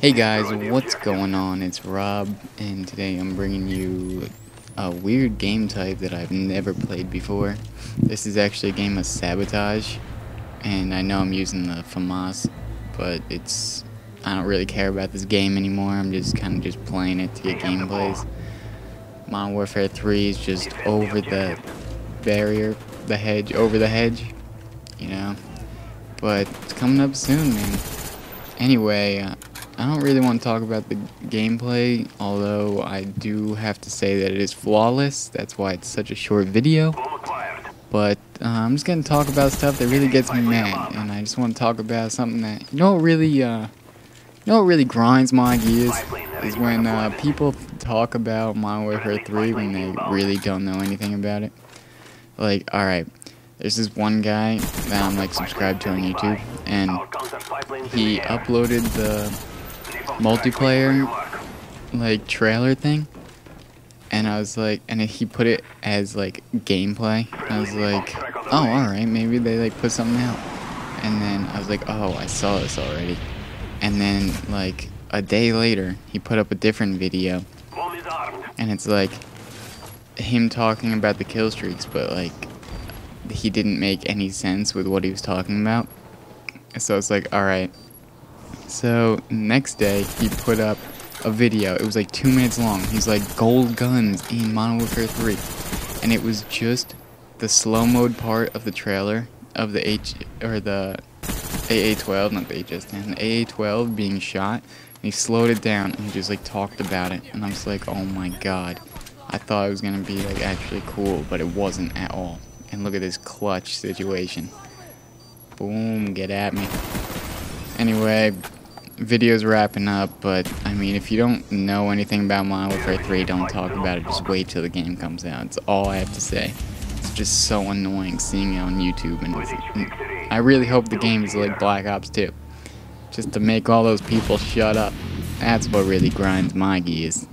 Hey guys, what's going on? It's Rob, and today I'm bringing you a weird game type that I've never played before. This is actually a game of Sabotage, and I know I'm using the FAMAS, but it's I don't really care about this game anymore. I'm just kind of just playing it to get gameplays. Modern Warfare 3 is just over the barrier, the hedge, over the hedge, you know. But it's coming up soon, man. Anyway, uh, I don't really want to talk about the gameplay, although I do have to say that it is flawless. That's why it's such a short video. But uh, I'm just going to talk about stuff that really gets me mad, and I just want to talk about something that, you know what really, uh, you know what really grinds my gears? Is when uh, people talk about Modern Warfare 3 when they really don't know anything about it. Like, alright, there's this one guy that I'm like subscribed to on YouTube, and he uploaded the multiplayer like trailer thing. And I was like and he put it as like gameplay. I was like oh alright maybe they like put something out. And then I was like oh I saw this already. And then like a day later he put up a different video. And it's like him talking about the kill streaks but like he didn't make any sense with what he was talking about. So it's like alright so next day he put up a video. It was like two minutes long. He's like gold guns in Modern Warfare 3, and it was just the slow mode part of the trailer of the H or the AA-12, not the HS-10, the AA-12 being shot. And he slowed it down and he just like talked about it, and I was like, oh my god. I thought it was gonna be like actually cool, but it wasn't at all. And look at this clutch situation. Boom, get at me. Anyway, video's wrapping up, but I mean, if you don't know anything about Modern Warfare 3, don't talk about it. Just wait till the game comes out. It's all I have to say. It's just so annoying seeing it on YouTube, and I really hope the game is like Black Ops 2, just to make all those people shut up. That's what really grinds my gears.